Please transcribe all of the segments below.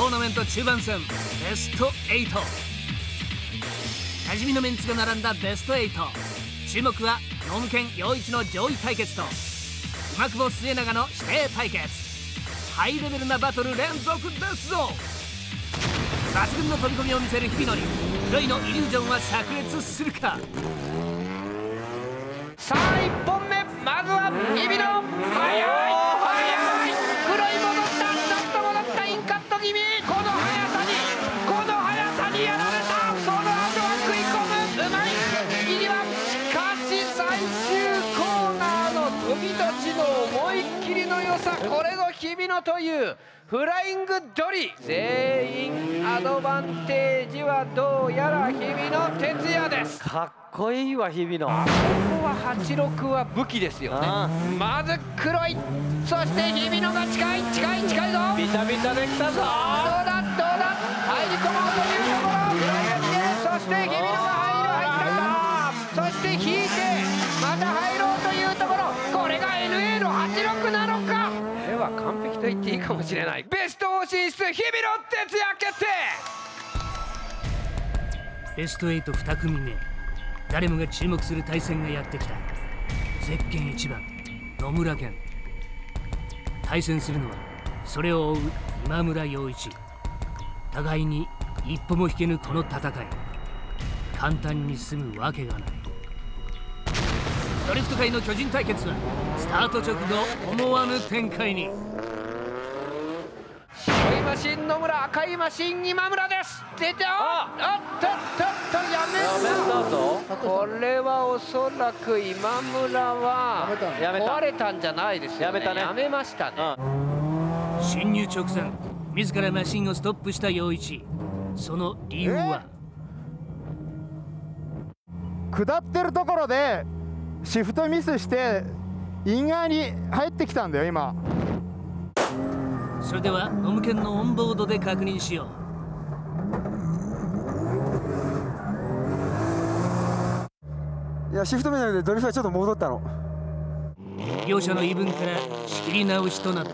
トーナメント中盤戦ベスト8馴染みのメンツが並んだベスト8注目はノムケン陽一の上位対決と馬久保末永の指定対決。ハイレベルなバトル連続ですぞ。抜群の飛び込みを見せる日々のりロイのイリュージョンは炸裂するか。さあ1本目まずは日々の速い速い黒い戻ったちょっと戻ったインカット気味この速さにこの速さにやられたその後は食い込むうまい入りはしかし最終コーナーの飛び立ちの思いっきりの良さこれぞ日々のというフライングドリ全員アドバンテージはどうやら日々の哲也です。かっこいいわ日々の。ここは86は武器ですよね。まず黒い。そして日々のが近い近い近いぞ。ビタビタできたぞ言っていいかもしれない。ベスト4進出日々の徹夜決定。ベスト82組目。誰もが注目する対戦がやってきた。ゼッケン1番野村健対戦するのはそれを追う今村陽一。互いに一歩も引けぬこの戦い。簡単に済むわけがない。ドリフト界の巨人対決はスタート直後思わぬ展開に白いマシン野村赤いマシン今村です。出てあっ。とっとっとやめやめたぞこれはおそらく今村はやめた壊れたんじゃないですよねやめたねやめましたね侵入直前自らマシンをストップした陽一その理由は、下ってるところでシフトミスしてイン側に入ってきたんだよ今それではノムケンのオンボードで確認しよいやシフト目じゃなくてドリフトはちょっと戻ったの。う両者の言い分から仕切り直しとなった。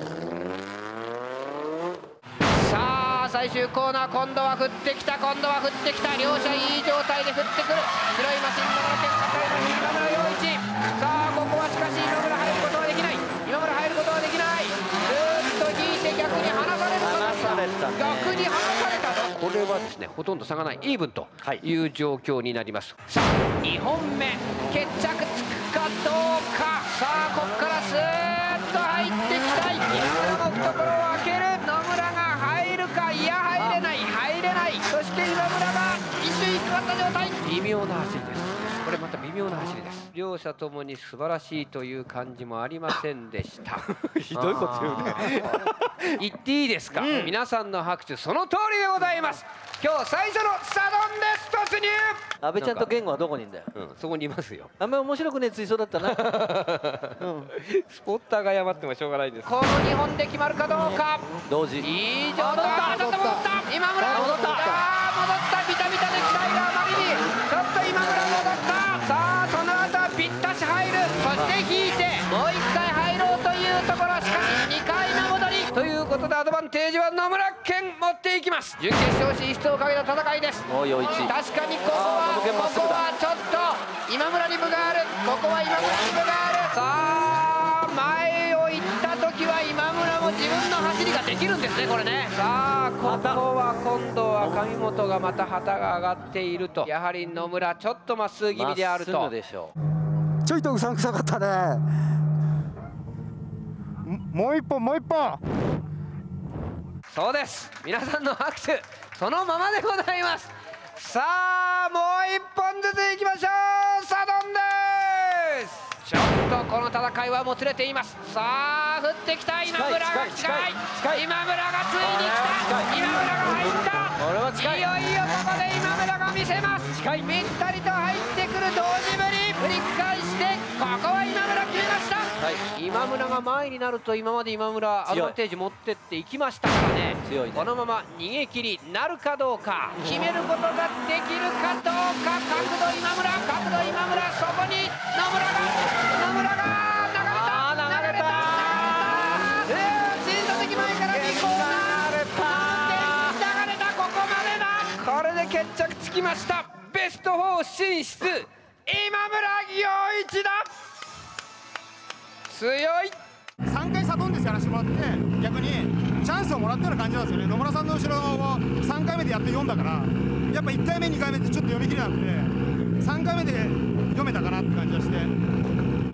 さあ最終コーナー今度は振ってきた今度は振ってきた。両者いい状態で振ってくる。白いマシン野村健赤いマシン今村陽一。さあここはしかし今村入ることはできない今村入ることはできないずーっと引いて逆に離されることに離されたね逆に離されたぞこれはですねほとんど差がないイーブンとい。う状況になります、さあ2本目決着つくかどうか。さあここからスーッと入ってきたい。今村の懐を開ける。野村が入るかいや入れない。入れない。そして今村が一瞬行かった状態。微妙な走りですこれまた微妙な走りです。両者ともに素晴らしいという感じもありませんでした。ひどいこと言うね。言っていいですか、皆さんの拍手その通りでございます。今日最初のサドンです突入安倍ちゃんと言語はどこにいんだよ？うん、そこにいますよ。あんまり面白くねえ追走だったな。うん。スポッターが謝ってもしょうがないです。この2本で決まるかどうか。同時。いい状態ちょっと戻った。今村。戻った。戻った。ビタビタで期待がことでアドバンテージは野村健持っていきます。準決勝進出をかけた戦いです。おいおいち確かにここはここはちょっと今村に分がある。ここは今村に分がある。さあ前を行った時は今村も自分の走りができるんですねこれね。さあここは今度は上本がまた旗が上がっていると。やはり野村ちょっとまっすぐ気味であるまっすとぐでしょちょいとうさんくさかったね。もう一本もう一本そうです。皆さんの拍手そのままでございます。さあもう一本ずついきましょう。サドンです。ちょっとこの戦いはもつれています。さあ降ってきた。今村が近い。今村がついに来た。今村が入った。これは近い。いよいよここで今村が見せます。近い。ぴったりと入ってくる同時ぶり。振り返してここは今村決めました、今村が前になると今まで今村アドバンテージ持ってっていきましたからね。強い、ね、このまま逃げ切りなるかどうか。決めることができるかどうか。角度今村角度今村。そこに野村が野村が決着つきました。ベスト4進出。今村洋一だ強い。3回サドンデスやらせてもらって逆にチャンスをもらったような感じなんですよね。野村さんの後ろを3回目でやって4だからやっぱ1回目2回目ってちょっと読み切れなくて3回目で読めたかなって感じがして。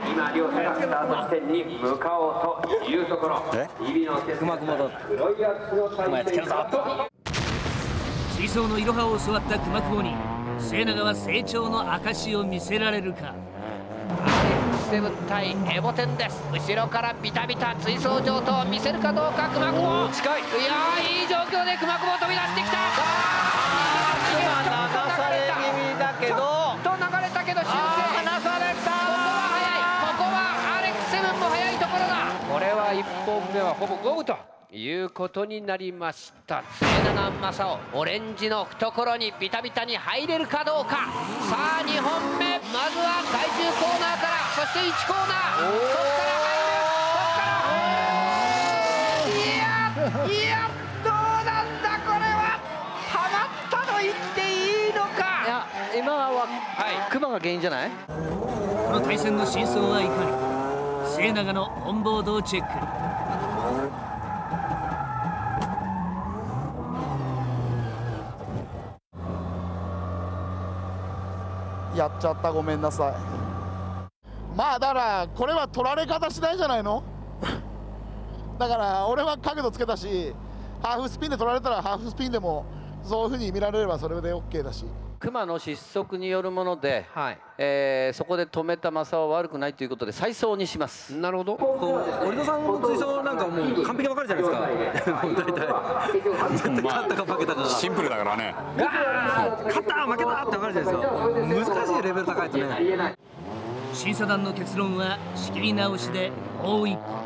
今両者がスタート地点に向かおうというところ。指の手熊熊だ黒いやつの熊やっつけるぞ水槽のいろはを教わった熊久保に末永は成長の証を見せられるかセブン対エボテンです。後ろからビタビタ追走上等を見せるかどうか熊久保。近い。いやーいい状況で熊久保飛び出してきた。さあ今流され気味だけど。ちょっと流れたけど修正。離された。ここは早いここはアレックスセブンも早いところだ。これは1本目はほぼ五分ということになりました。末永正雄オレンジの懐にビタビタに入れるかどうか。さあ2本目。まずは最終コーナーからそして1コーナー。そこから入るそこからいやいやどうなんだこれは。ハマったと言っていいのいかや今ははい。熊が原因じゃない？この対戦の真相はいかに？末永のオンボードをチェック。やっちゃった。ごめんなさいまあだからこれは取られ方次第じゃないの？だから俺は角度つけたしハーフスピンで取られたらハーフスピンでもそういうふうに見られればそれで OK だし。熊の失速によるもので、はい。えーそこで止めた正雄は悪くないということで再走にします。なるほど。折戸さんの追走なんかもう完璧に分かるじゃないですか。もう大体勝ったか負けたかシンプルだからね。勝った負けたって分かるじゃないですか。難しいレベル高いとね審査団の結論は仕切り直しでもう一歩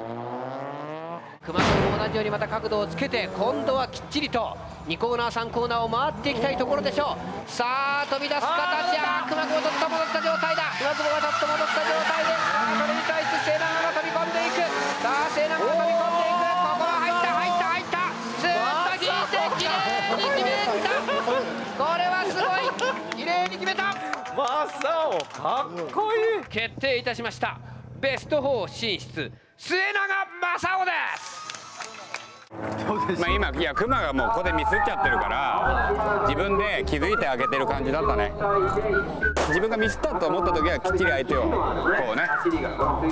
熊野も同じようにまた角度をつけて今度はきっちりと2コーナー3コーナーを回っていきたいところでしょう。さあ飛び出す形あー熊久保ちょっと戻った状態だ。熊久保がちょっと戻った状態でさあそれに対して末永が飛び込んでいく。さあ末永が飛び込んでいく正雄かっこいい。決定いたしました。ベスト4進出末永正雄です。まあ今いやクマがもうここでミスっちゃってるから自分で気づいてあげてる感じだったね。自分がミスったと思った時はきっちり相手をこうね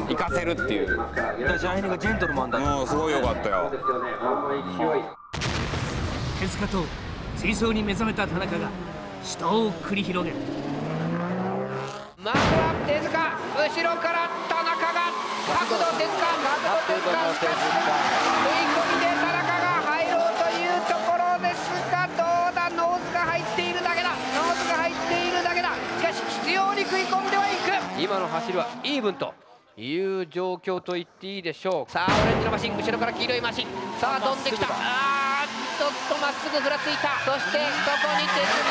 行かせるっていう。私相手がジェントルマンだもうすごい良かったよ。手塚と追走に目覚めた田中が死闘を繰り広げるまずは手塚後ろから田中が角度手塚角度手塚しかし食い込みで田中が入ろうというところですがどうだノーズが入っているだけだノーズが入っているだけだしかし執拗に食い込んではいく今の走りはイーブンという状況と言っていいでしょうさあオレンジのマシン後ろから黄色いマシンさあ飛んできたあーちょっとまっすぐふらついたそしてそこに手塚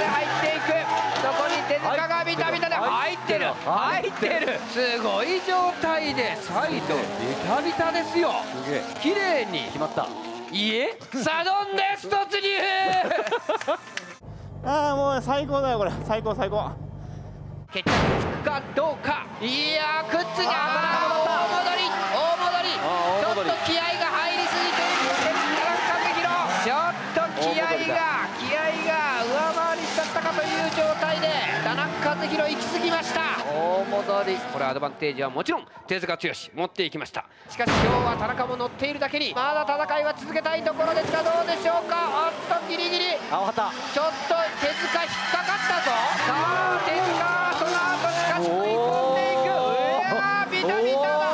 が入っていくそこに手塚がビタビタで入ってる。入ってる。すごい状態でサイドビタビタですよ。綺麗に。決まった。いえサドンデス突入！ああもう最高だよこれ。最高最高。決着つくかどうか。いやーくっついてあー大戻り大戻りちょっと気合が入りすぎている田中和弘ちょっと気合が気合が上回りしちゃったかという状態で田中和弘行き過ぎました大戻りこれアドバンテージはもちろん手塚剛持っていきました。しかし今日は田中も乗っているだけにまだ戦いは続けたいところですがどうでしょうか。おっとギリギリ。青旗。ちょっと手塚引っかかったぞ。さあ手塚その後しかし食い込んでいく。うわービタビタだ。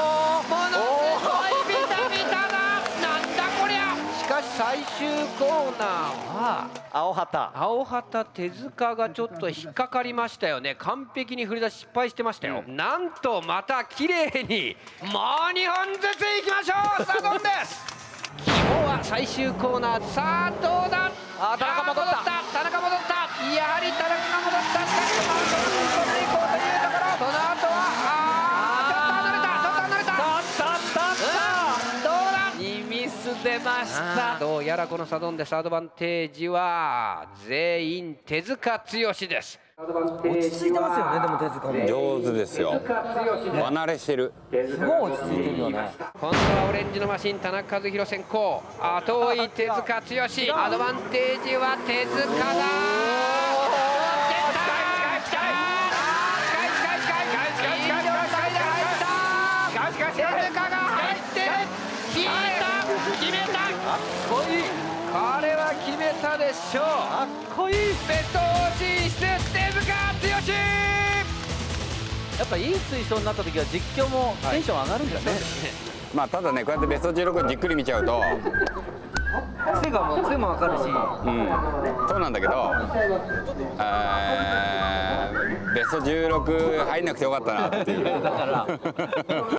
ものすごいビタビタだ。なんだこりゃ。しかし最終コーナーは青旗。青旗手塚がちょっと引っかかりましたよね。完璧に振り出し失敗してましたよ、なんとまた綺麗にもう2本ずついきましょう。サドンです。今日は最終コーナー。さあどうだ。あ田中戻った。田中戻った。やはり田中が戻ったしかしマウントに飛んでいこうというところその後はあーちょっと離れたちょっと離れたたったうんどうだ2ミスでました。どうやらこのサドンデスアドバンテージは全員手塚剛です。落ち着いてますよねでも手塚も。上手ですよ。離れしてる。すごい落ち着いてるよね。今度はオレンジのマシン田中和弘先行。後追い手塚剛。アドバンテージは手塚だめたでしょう。かっこいいベスト4進出手塚剛やっぱいい水槽になった時は実況もテンション上がるんだね、まあただねこうやってベスト16じっくり見ちゃうと。癖がも癖もわかるし。うん。そうなんだけどベスト16入んなくてよかったなっていう。だから